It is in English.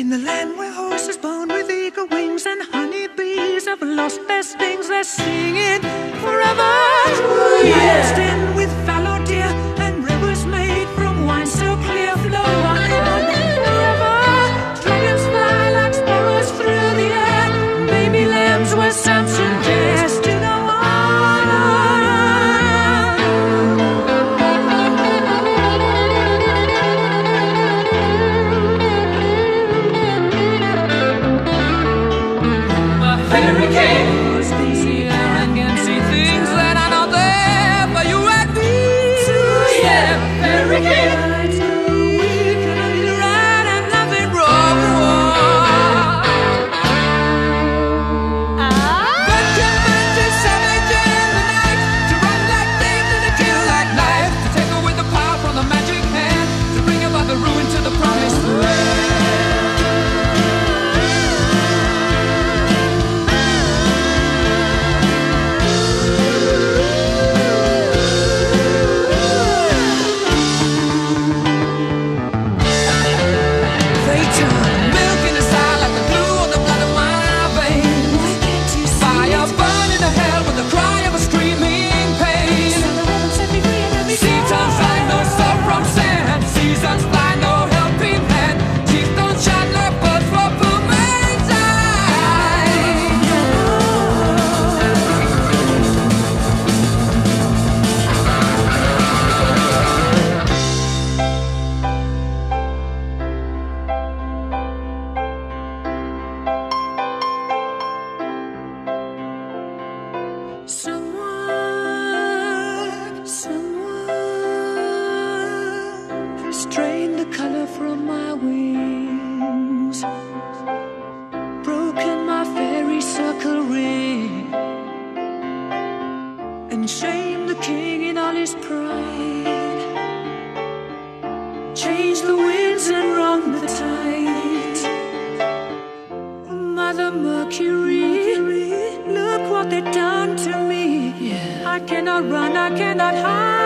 In the land where horses born with eagle wings and honeybees have lost their stings, they're singing forever. came. Someone, someone has drained the color from my wings, broken my fairy circle ring, and shamed the king in all his pride, changed the wind. I cannot run, I cannot hide.